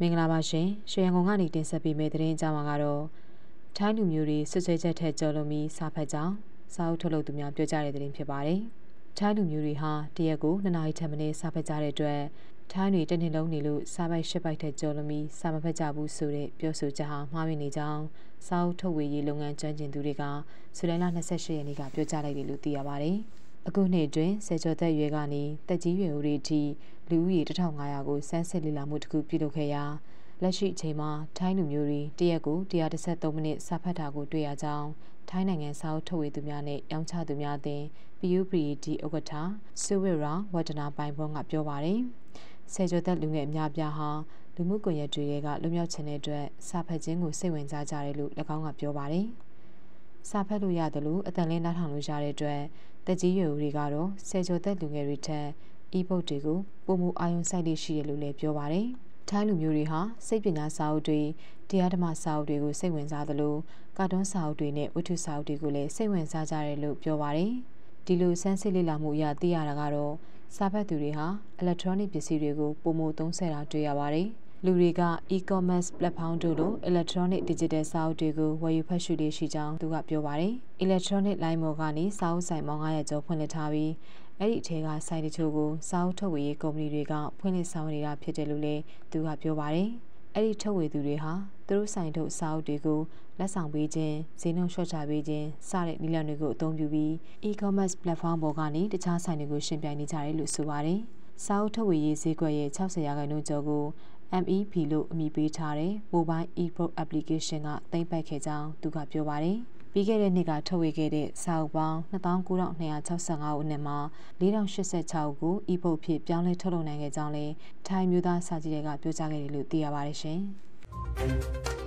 မင်္ဂလာပါရှင်ရွှေရန်ကုန်ကနေတင်ဆက်ပေးမယ့်သတင်းအကြောင်းကတော့ထိုင်းလူမျိုးတွေဆွဆွဲချက်ထက်ကျော်လွန်ပြီးစာဖတ်ကြောင်းစာအုပ်ထုတ်လုပ်သူများပြောကြတဲ့သတင်းဖြစ်ပါတယ်ထိုင်းလူမျိုးတွေဟာတရက်ကိုနှစ်နာရီထက်မနည်းစာဖတ်ကြတဲ့အတွက်ထိုင်းတွေတစ်နှစ်လုံးနေလို့စာပိုက်ရှစ်ပိုက်ထက်ကျော်လွန်ပြီးစာမဖတ်ကြဘူးဆိုတဲ့ပြောဆိုချက်ဟာမှားယွင်းနေကြောင်းစာအုပ်ထုတ်ဝေရေးလုပ်ငန်းကျွမ်းကျင်သူတွေကဇူလိုင်လ28ရက်နေ့ကပြောကြားလိုက်တယ်လို့သိရပါတယ် အခုနှစ်အတွင်းဆယ်ကျော်သက်ရွယ်ကနေတက်ကြီးရွယ်ဦးတွေအထိလူဦးရေ1500ကိုစမ်းစစ်လေ့လာမှုတစ်ခုပြုလုပ်ခဲ့ရာလက်ရှိအချိန်မှာထိုင်းလူမျိုးတွေတရက်ကို133မိနစ်စာဖတ်တာကိုတွေ့ရကြောင်းထိုင်းနိုင်ငံစာအုပ်ထုတ်ဝေသူများနဲ့ရောင်းချသူများအသင်း PUBD ဥက္ကဋ္ဌဆွေဝေရာဝဒနာပိုင်ဘွန်ကပြောပါတယ်။ဆယ်ကျော်သက်လူငယ်အများပြားဟာလူမှုကွန်ရက်တွေကလွတ်မြောက်ခြင်းတဲ့အတွက်စာဖတ်ခြင်းကိုစိတ်ဝင်စားကြတယ်လို့၎င်းကပြောပါတယ်။ စာဖတ်လို့ရတယ်လို့အတန်လင်းနားထောင်လို့ရတဲ့အတွက်တက်ကြီးရွယ်ဦးတွေကတော့ဆယ်ကျော်သက်လူငယ်တွေထက် e-book တွေကိုပုံမှုအာရုံစိုက်လေးရှိတယ်လို့လည်းပြောပါတယ်။ထိုင်းလူမျိုးတွေဟာစိတ်ပညာစာအုပ်တွေတရားဓမ္မစာအုပ်တွေကိုစိတ်ဝင်စားသလိုကာတွန်းစာအုပ်တွေနဲ့ဝတ္ထုစာအုပ်တွေကိုလည်းစိတ်ဝင်စားကြတယ်လို့ပြောပါတယ်။ဒီလိုစမ်းစစ်လေ့လာမှုအရသိရတာကတော့စာဖတ်သူတွေဟာ electronic ပစ္စည်းတွေကိုပုံမှုသုံးဆတာတွေ့ရပါတယ်။ လူတွေက e-commerce platform တို့လို electronic digital စာအုပ်တွေကိုဝယ်ယူဖတ်ရှုလေးရှိကြောင်းသူကပြောပါတယ်။ electronic လိုင်းမော်ကနေစာအုပ်ဆိုင်ပေါင်း900ကျော်ဖွင့်လှစ်ထားပြီးအဲ့ဒီအထက်ကဆိုင်တချို့ကိုစာအုပ်ထုတ်ဝေရေးကုမ္ပဏီတွေကဖွင့်လှစ်ဆောင်နေတာဖြစ်တယ်လို့လည်းသူကပြောပါတယ်။အဲ့ဒီထုတ်ဝေသူတွေဟာသူတို့ဆိုင်ထုတ်စာအုပ်တွေကိုလက်ဆောင်ပေးခြင်းဈေးနှုန်းလျှော့ချပေးခြင်းစတဲ့နည်းလမ်းတွေကိုအသုံးပြုပြီး e-commerce platform ပေါ်ကနေတခြားဆိုင်တွေကိုရှင်ပြိုင်နေကြတယ်လို့ဆိုပါတယ်။စာအုပ်ထုတ်ဝေရေးဈေးကွက်ရဲ့60ရာခိုင်နှုန်းကျော်ကို MEP လို့အမည်ပေးထားတဲ့ Mobile e-book application ကသိမ်းပိုက်ခဲ့ကြောင်းသူကပြောပါတယ်။ပြီးခဲ့တဲ့နှစ်ကထုတ်ဝေခဲ့တဲ့စာအုပ်ပေါင်း2965ဦးနဲ့မှာ4086ကို e-book ဖြစ်ပြောင်းလဲထုတ်လုပ်နိုင်ခဲ့ကြောင်းလည်းထိုင်းမျိုးသားစာကြည့်တွေကပြောကြားခဲ့တယ်လို့သိရပါတယ်ရှင်။